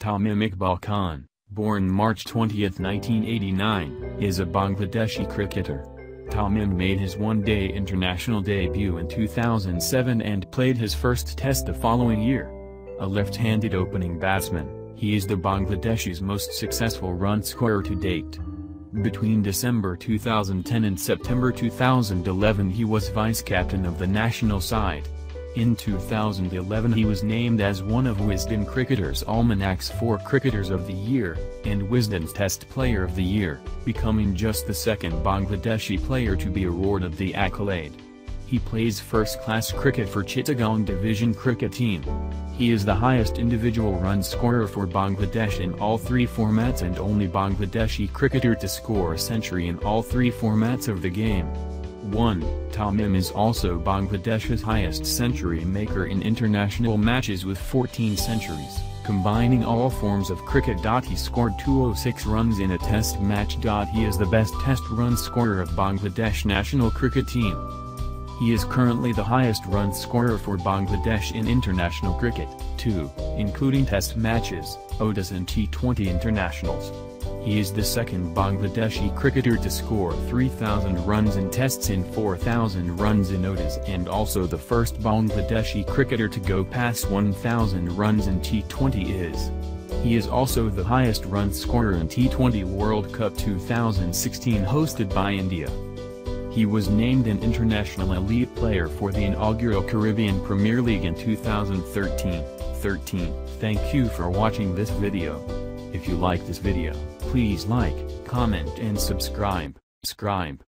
Tamim Iqbal Khan, born March 20, 1989, is a Bangladeshi cricketer. Tamim made his one-day international debut in 2007 and played his first test the following year. A left-handed opening batsman, he is the Bangladeshi's most successful run scorer to date. Between December 2010 and September 2011 he was vice-captain of the national side. In 2011 he was named as one of Wisden Cricketer's Almanack's four Cricketers of the Year, and Wisden's Test Player of the Year, becoming just the second Bangladeshi player to be awarded the accolade. He plays first-class cricket for Chittagong Division cricket team. He is the highest individual run scorer for Bangladesh in all three formats and only Bangladeshi cricketer to score a century in all three formats of the game. 1. Tamim is also Bangladesh's highest century maker in international matches with 14 centuries, combining all forms of cricket. He scored 206 runs in a test match. He is the best test run scorer of Bangladesh national cricket team. He is currently the highest run scorer for Bangladesh in international cricket, too, including test matches, ODIs and T20 internationals. He is the second Bangladeshi cricketer to score 3,000 runs in tests and 4,000 runs in ODIs and also the first Bangladeshi cricketer to go past 1,000 runs in T20Is. He is also the highest run scorer in T20 World Cup 2016 hosted by India. He was named an international elite player for the inaugural Caribbean Premier League in 2013. 13. Thank you for watching this video. If you like this video, please like, comment and subscribe. subscribe.